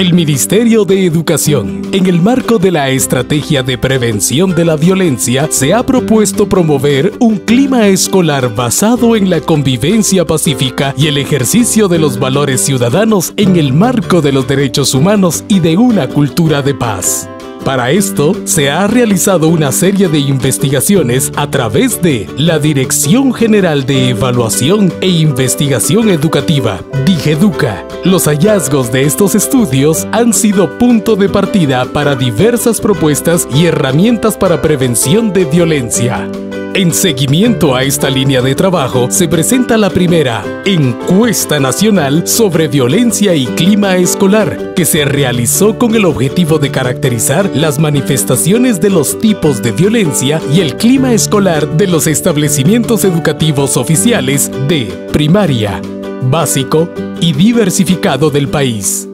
El Ministerio de Educación, en el marco de la Estrategia de Prevención de la Violencia, se ha propuesto promover un clima escolar basado en la convivencia pacífica y el ejercicio de los valores ciudadanos en el marco de los derechos humanos y de una cultura de paz. Para esto, se ha realizado una serie de investigaciones a través de la Dirección General de Evaluación e Investigación Educativa, DIGEDUCA. Los hallazgos de estos estudios han sido punto de partida para diversas propuestas y herramientas para prevención de violencia. En seguimiento a esta línea de trabajo, se presenta la primera encuesta nacional sobre violencia y clima escolar, que se realizó con el objetivo de caracterizar las manifestaciones de los tipos de violencia y el clima escolar de los establecimientos educativos oficiales de primaria, básico y diversificado del país.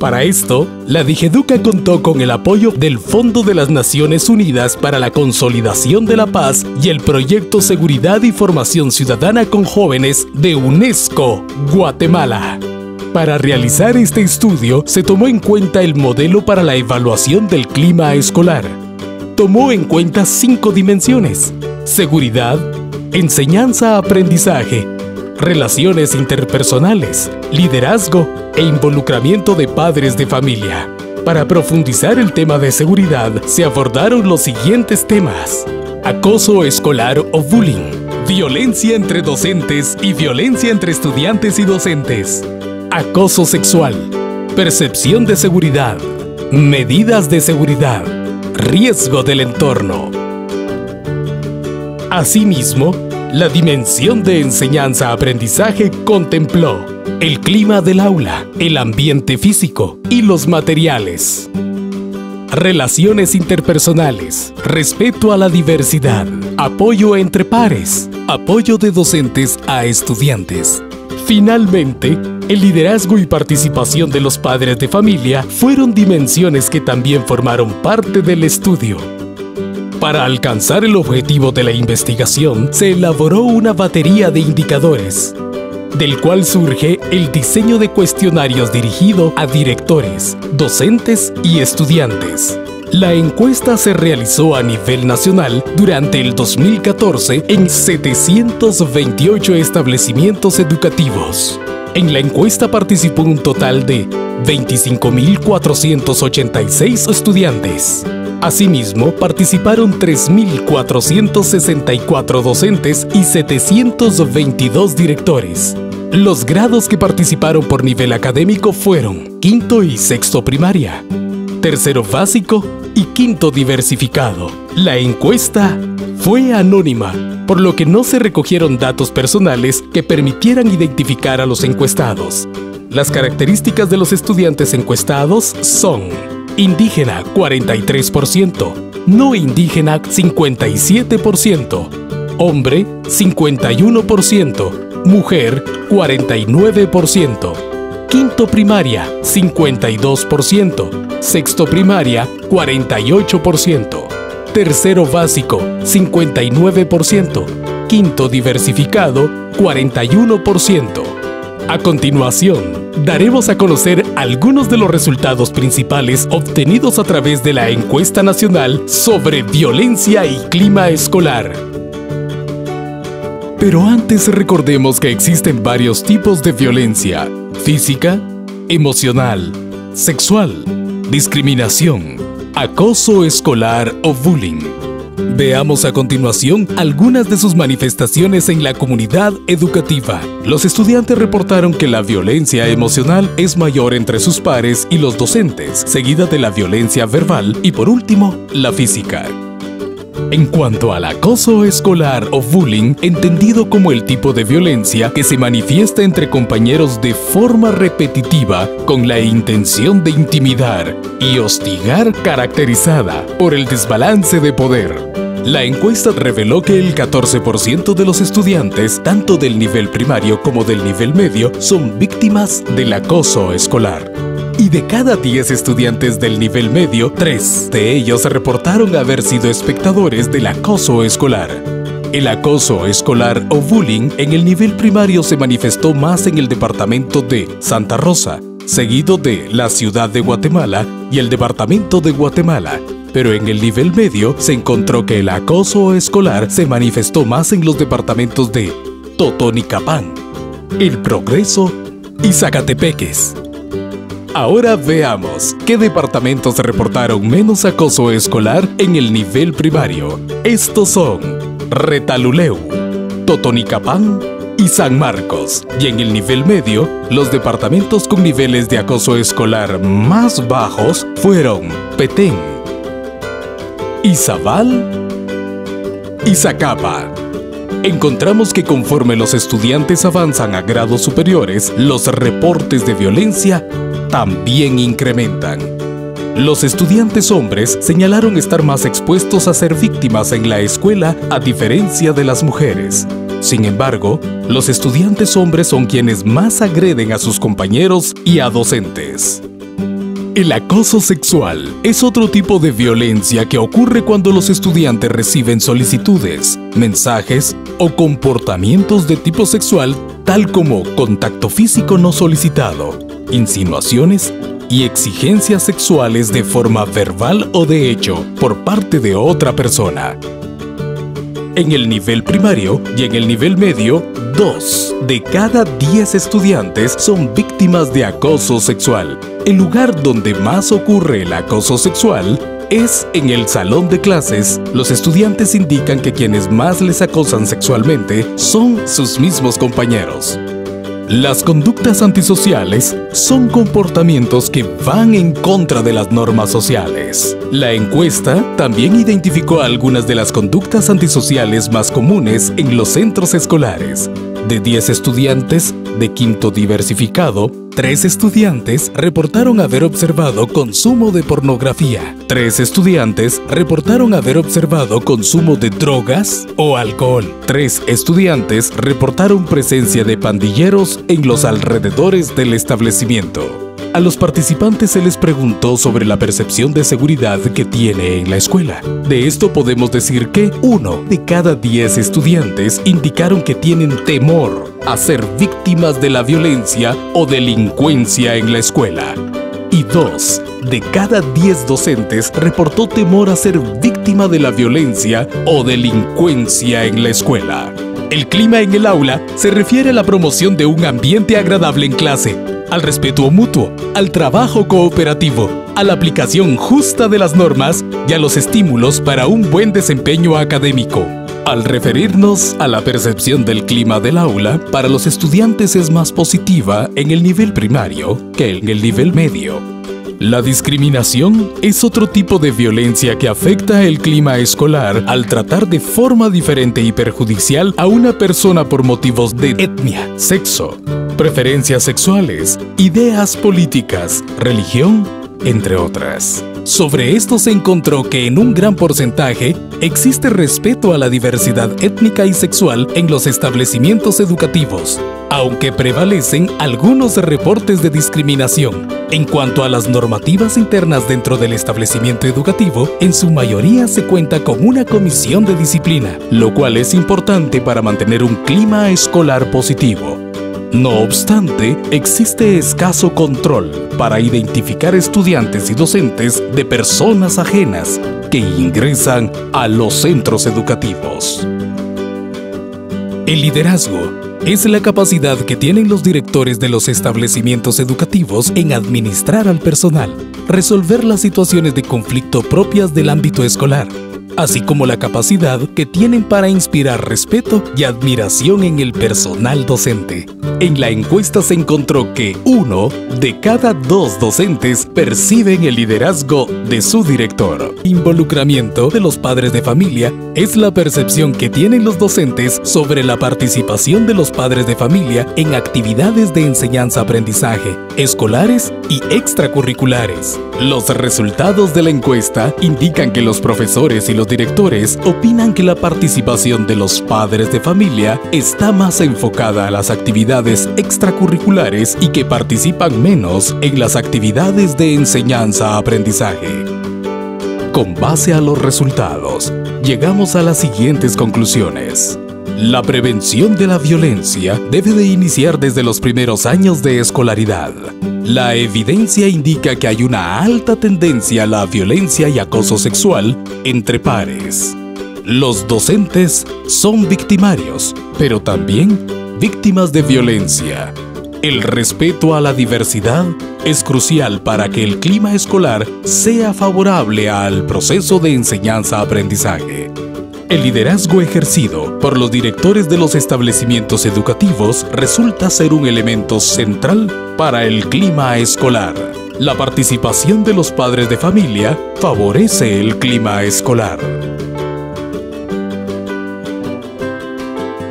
Para esto, la Digeduca contó con el apoyo del Fondo de las Naciones Unidas para la Consolidación de la Paz y el Proyecto Seguridad y Formación Ciudadana con Jóvenes de UNESCO, Guatemala. Para realizar este estudio se tomó en cuenta el modelo para la evaluación del clima escolar. Tomó en cuenta cinco dimensiones. Seguridad, enseñanza-aprendizaje, relaciones interpersonales, liderazgo e involucramiento de padres de familia. Para profundizar el tema de seguridad, se abordaron los siguientes temas. Acoso escolar o bullying, violencia entre docentes y violencia entre estudiantes y docentes, acoso sexual, percepción de seguridad, medidas de seguridad, riesgo del entorno. Asimismo, la dimensión de enseñanza-aprendizaje contempló el clima del aula, el ambiente físico y los materiales. Relaciones interpersonales, respeto a la diversidad, apoyo entre pares, apoyo de docentes a estudiantes. Finalmente, el liderazgo y participación de los padres de familia fueron dimensiones que también formaron parte del estudio. Para alcanzar el objetivo de la investigación, se elaboró una batería de indicadores, del cual surge el diseño de cuestionarios dirigido a directores, docentes y estudiantes. La encuesta se realizó a nivel nacional durante el 2014 en 728 establecimientos educativos. En la encuesta participó un total de 25.486 estudiantes. Asimismo, participaron 3.464 docentes y 722 directores. Los grados que participaron por nivel académico fueron quinto y sexto primaria, tercero básico y quinto diversificado. La encuesta fue anónima, por lo que no se recogieron datos personales que permitieran identificar a los encuestados. Las características de los estudiantes encuestados son indígena 43%, no indígena 57%, hombre 51%, mujer 49%, quinto primaria 52%, sexto primaria 48%, tercero básico 59%, quinto diversificado 41%. A continuación, daremos a conocer algunos de los resultados principales obtenidos a través de la encuesta nacional sobre violencia y clima escolar. Pero antes recordemos que existen varios tipos de violencia, física, emocional, sexual, discriminación, acoso escolar o bullying. Veamos a continuación algunas de sus manifestaciones en la comunidad educativa. Los estudiantes reportaron que la violencia emocional es mayor entre sus pares y los docentes, seguida de la violencia verbal y por último, la física. En cuanto al acoso escolar o bullying, entendido como el tipo de violencia que se manifiesta entre compañeros de forma repetitiva con la intención de intimidar y hostigar caracterizada por el desbalance de poder. La encuesta reveló que el 14% de los estudiantes, tanto del nivel primario como del nivel medio, son víctimas del acoso escolar y de cada 10 estudiantes del nivel medio, 3 de ellos reportaron haber sido espectadores del acoso escolar. El acoso escolar o bullying en el nivel primario se manifestó más en el departamento de Santa Rosa, seguido de la ciudad de Guatemala y el departamento de Guatemala. Pero en el nivel medio se encontró que el acoso escolar se manifestó más en los departamentos de Totonicapán, El Progreso y Zacatepeques. Ahora veamos qué departamentos reportaron menos acoso escolar en el nivel primario. Estos son Retaluleu, Totonicapán y San Marcos. Y en el nivel medio, los departamentos con niveles de acoso escolar más bajos fueron Petén, Izabal y Zacapa. Encontramos que conforme los estudiantes avanzan a grados superiores, los reportes de violencia también incrementan. Los estudiantes hombres señalaron estar más expuestos a ser víctimas en la escuela a diferencia de las mujeres. Sin embargo, los estudiantes hombres son quienes más agreden a sus compañeros y a docentes. El acoso sexual es otro tipo de violencia que ocurre cuando los estudiantes reciben solicitudes, mensajes o comportamientos de tipo sexual tal como contacto físico no solicitado, insinuaciones y exigencias sexuales de forma verbal o de hecho por parte de otra persona. En el nivel primario y en el nivel medio, dos de cada 10 estudiantes son víctimas de acoso sexual. El lugar donde más ocurre el acoso sexual es en el salón de clases. Los estudiantes indican que quienes más les acosan sexualmente son sus mismos compañeros. Las conductas antisociales son comportamientos que van en contra de las normas sociales. La encuesta también identificó algunas de las conductas antisociales más comunes en los centros escolares. De 10 estudiantes de quinto diversificado, Tres estudiantes reportaron haber observado consumo de pornografía. Tres estudiantes reportaron haber observado consumo de drogas o alcohol. Tres estudiantes reportaron presencia de pandilleros en los alrededores del establecimiento. A los participantes se les preguntó sobre la percepción de seguridad que tiene en la escuela. De esto podemos decir que uno de cada diez estudiantes indicaron que tienen temor a ser víctimas de la violencia o delincuencia en la escuela. Y dos de cada diez docentes reportó temor a ser víctima de la violencia o delincuencia en la escuela. El clima en el aula se refiere a la promoción de un ambiente agradable en clase, al respeto mutuo, al trabajo cooperativo, a la aplicación justa de las normas y a los estímulos para un buen desempeño académico. Al referirnos a la percepción del clima del aula, para los estudiantes es más positiva en el nivel primario que en el nivel medio. La discriminación es otro tipo de violencia que afecta el clima escolar al tratar de forma diferente y perjudicial a una persona por motivos de etnia, sexo, preferencias sexuales, ideas políticas, religión, entre otras. Sobre esto se encontró que en un gran porcentaje existe respeto a la diversidad étnica y sexual en los establecimientos educativos, aunque prevalecen algunos reportes de discriminación. En cuanto a las normativas internas dentro del establecimiento educativo, en su mayoría se cuenta con una comisión de disciplina, lo cual es importante para mantener un clima escolar positivo. No obstante, existe escaso control para identificar estudiantes y docentes de personas ajenas que ingresan a los centros educativos. El liderazgo es la capacidad que tienen los directores de los establecimientos educativos en administrar al personal, resolver las situaciones de conflicto propias del ámbito escolar, así como la capacidad que tienen para inspirar respeto y admiración en el personal docente. En la encuesta se encontró que uno de cada dos docentes perciben el liderazgo de su director. Involucramiento de los padres de familia es la percepción que tienen los docentes sobre la participación de los padres de familia en actividades de enseñanza-aprendizaje, escolares y extracurriculares. Los resultados de la encuesta indican que los profesores y los directores opinan que la participación de los padres de familia está más enfocada a las actividades extracurriculares y que participan menos en las actividades de enseñanza-aprendizaje. Con base a los resultados, llegamos a las siguientes conclusiones. La prevención de la violencia debe de iniciar desde los primeros años de escolaridad. La evidencia indica que hay una alta tendencia a la violencia y acoso sexual entre pares. Los docentes son victimarios, pero también víctimas de violencia. El respeto a la diversidad es crucial para que el clima escolar sea favorable al proceso de enseñanza-aprendizaje. El liderazgo ejercido por los directores de los establecimientos educativos resulta ser un elemento central para el clima escolar. La participación de los padres de familia favorece el clima escolar.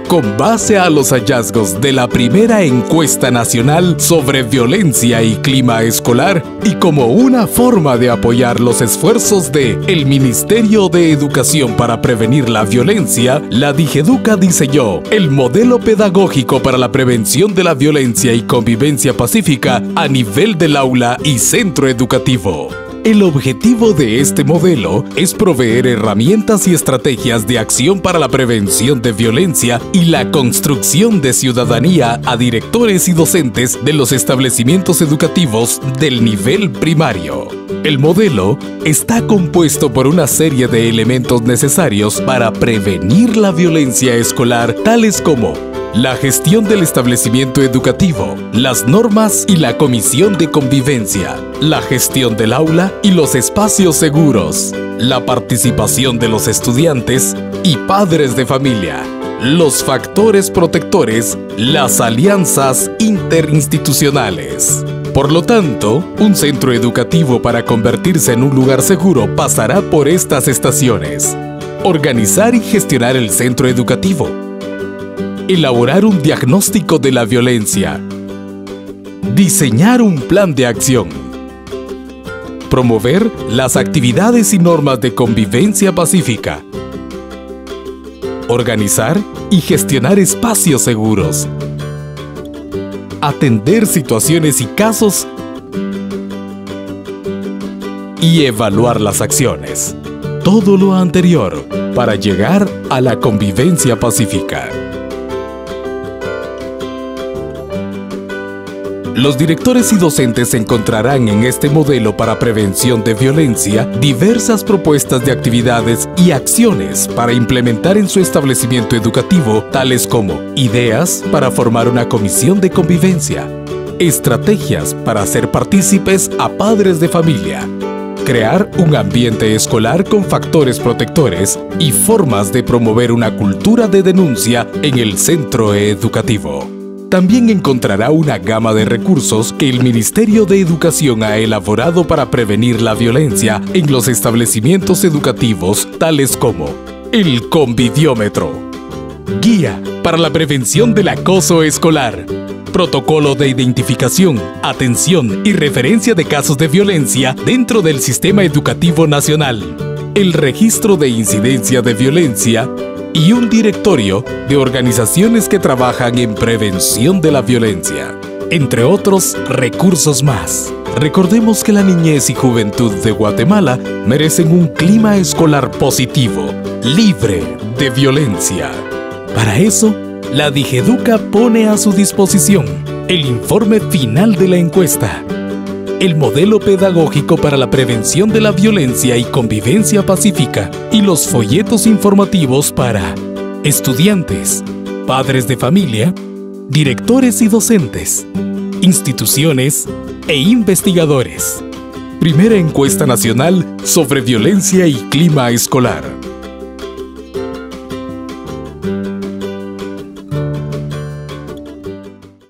Con base a los hallazgos de la primera encuesta nacional sobre violencia y clima escolar y como una forma de apoyar los esfuerzos de el Ministerio de Educación para prevenir la violencia, la Digeduca diseñó el modelo pedagógico para la prevención de la violencia y convivencia pacífica a nivel del aula y centro educativo. El objetivo de este modelo es proveer herramientas y estrategias de acción para la prevención de violencia y la construcción de ciudadanía a directores y docentes de los establecimientos educativos del nivel primario. El modelo está compuesto por una serie de elementos necesarios para prevenir la violencia escolar, tales como la gestión del establecimiento educativo, las normas y la comisión de convivencia, la gestión del aula y los espacios seguros, la participación de los estudiantes y padres de familia, los factores protectores, las alianzas interinstitucionales. Por lo tanto, un centro educativo para convertirse en un lugar seguro pasará por estas estaciones. Organizar y gestionar el centro educativo elaborar un diagnóstico de la violencia, diseñar un plan de acción, promover las actividades y normas de convivencia pacífica, organizar y gestionar espacios seguros, atender situaciones y casos. Y evaluar las acciones. Todo lo anterior para llegar a la convivencia pacífica. Los directores y docentes encontrarán en este modelo para prevención de violencia diversas propuestas de actividades y acciones para implementar en su establecimiento educativo, tales como ideas para formar una comisión de convivencia, estrategias para hacer partícipes a padres de familia, crear un ambiente escolar con factores protectores y formas de promover una cultura de denuncia en el centro educativo. También encontrará una gama de recursos que el Ministerio de Educación ha elaborado para prevenir la violencia en los establecimientos educativos, tales como el convidiómetro, guía para la prevención del acoso escolar, protocolo de identificación, atención y referencia de casos de violencia dentro del sistema educativo nacional, el registro de incidencia de violencia y un directorio de organizaciones que trabajan en prevención de la violencia, entre otros recursos más. Recordemos que la niñez y juventud de Guatemala merecen un clima escolar positivo, libre de violencia. Para eso, la Digeduca pone a su disposición el informe final de la encuesta el modelo pedagógico para la prevención de la violencia y convivencia pacífica y los folletos informativos para estudiantes, padres de familia, directores y docentes, instituciones e investigadores. Primera encuesta nacional sobre violencia y clima escolar.